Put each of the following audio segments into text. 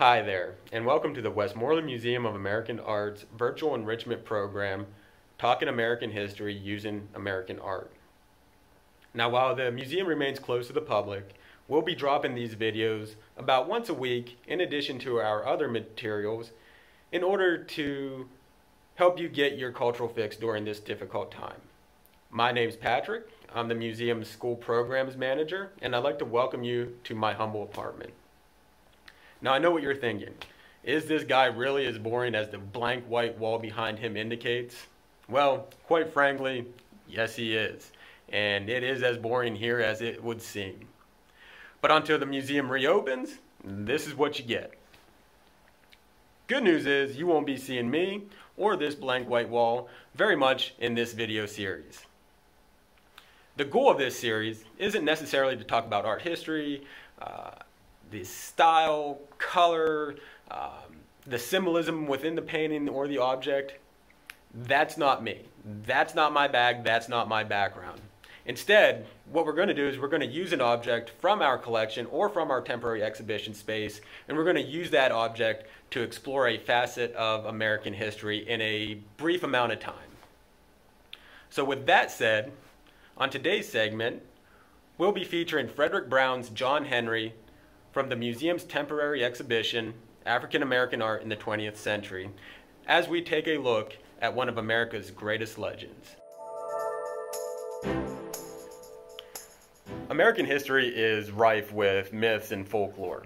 Hi there, and welcome to the Westmoreland Museum of American Art's virtual enrichment program, Talking American History Using American Art. Now, while the museum remains closed to the public, we'll be dropping these videos about once a week in addition to our other materials in order to help you get your cultural fix during this difficult time. My name's Patrick. I'm the museum's school programs manager, and I'd like to welcome you to my humble apartment. Now, I know what you're thinking. Is this guy really as boring as the blank white wall behind him indicates? Well, quite frankly, yes, he is. And it is as boring here as it would seem. But until the museum reopens, this is what you get. Good news is you won't be seeing me or this blank white wall very much in this video series. The goal of this series isn't necessarily to talk about art history, uh, the style, color, um, the symbolism within the painting or the object. That's not me. That's not my bag. That's not my background. Instead, what we're going to do is we're going to use an object from our collection or from our temporary exhibition space, and we're going to use that object to explore a facet of American history in a brief amount of time. So with that said, on today's segment, we'll be featuring Frederick Brown's John Henry from the museum's temporary exhibition, African American Art in the 20th Century, as we take a look at one of America's greatest legends. American history is rife with myths and folklore.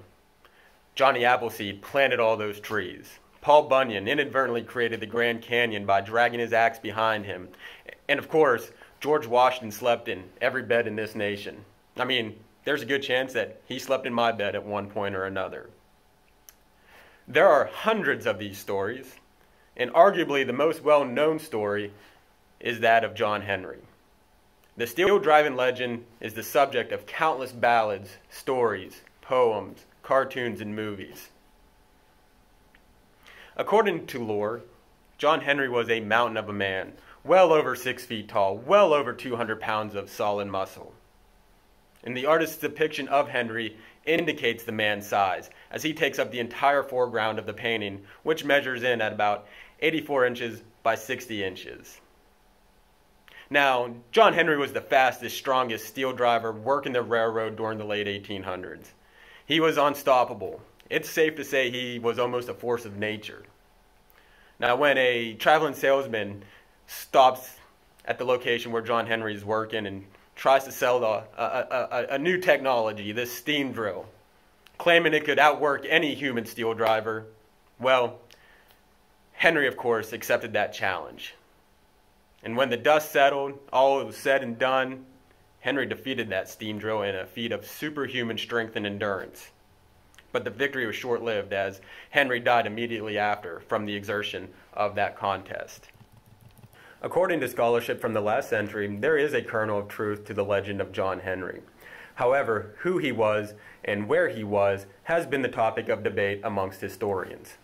Johnny Appleseed planted all those trees. Paul Bunyan inadvertently created the Grand Canyon by dragging his axe behind him. And of course, George Washington slept in every bed in this nation. I mean, there's a good chance that he slept in my bed at one point or another. There are hundreds of these stories, and arguably the most well known story is that of John Henry. The steel driving legend is the subject of countless ballads, stories, poems, cartoons, and movies. According to lore, John Henry was a mountain of a man, well over six feet tall, well over 200 pounds of solid muscle. And the artist's depiction of Henry indicates the man's size, as he takes up the entire foreground of the painting, which measures in at about 84 inches by 60 inches. Now, John Henry was the fastest, strongest steel driver working the railroad during the late 1800s. He was unstoppable. It's safe to say he was almost a force of nature. Now, when a traveling salesman stops at the location where John Henry is working and tries to sell the, a, a, a new technology, this steam drill, claiming it could outwork any human steel driver, well, Henry, of course, accepted that challenge. And when the dust settled, all was said and done, Henry defeated that steam drill in a feat of superhuman strength and endurance. But the victory was short lived as Henry died immediately after from the exertion of that contest. According to scholarship from the last century, there is a kernel of truth to the legend of John Henry. However, who he was and where he was has been the topic of debate amongst historians.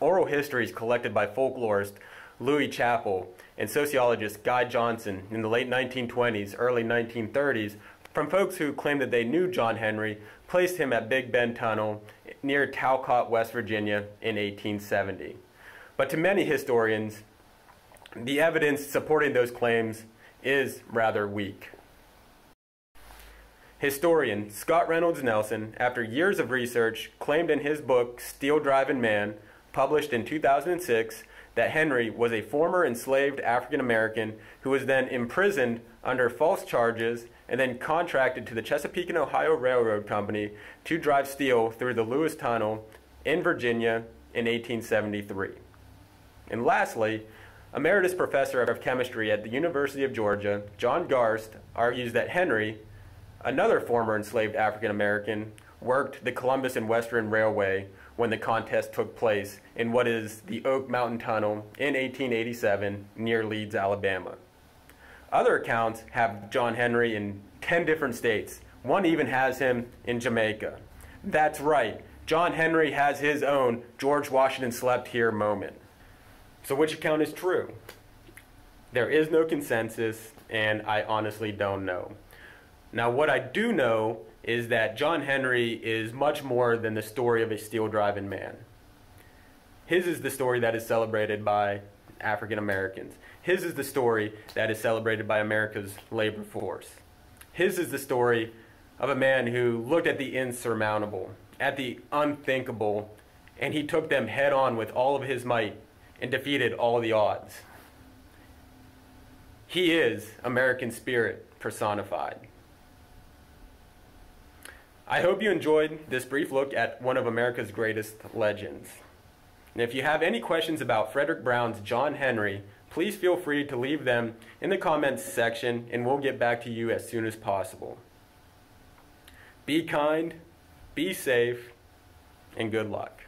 Oral histories collected by folklorist Louis Chappell and sociologist Guy Johnson in the late 1920s, early 1930s from folks who claimed that they knew John Henry placed him at Big Bend Tunnel near Talcott, West Virginia in 1870. But to many historians, the evidence supporting those claims is rather weak. Historian Scott Reynolds Nelson, after years of research, claimed in his book Steel Driving Man, published in 2006, that Henry was a former enslaved African American who was then imprisoned under false charges and then contracted to the Chesapeake and Ohio Railroad Company to drive steel through the Lewis Tunnel in Virginia in 1873. And lastly, Emeritus Professor of Chemistry at the University of Georgia, John Garst, argues that Henry, another former enslaved African American, worked the Columbus and Western Railway when the contest took place in what is the Oak Mountain Tunnel in 1887 near Leeds, Alabama. Other accounts have John Henry in 10 different states. One even has him in Jamaica. That's right, John Henry has his own George Washington slept here moment. So which account is true? There is no consensus, and I honestly don't know. Now, what I do know is that John Henry is much more than the story of a steel driving man. His is the story that is celebrated by African Americans. His is the story that is celebrated by America's labor force. His is the story of a man who looked at the insurmountable, at the unthinkable, and he took them head on with all of his might and defeated all the odds. He is American spirit personified. I hope you enjoyed this brief look at one of America's greatest legends. And if you have any questions about Frederick Brown's John Henry, please feel free to leave them in the comments section and we'll get back to you as soon as possible. Be kind, be safe, and good luck.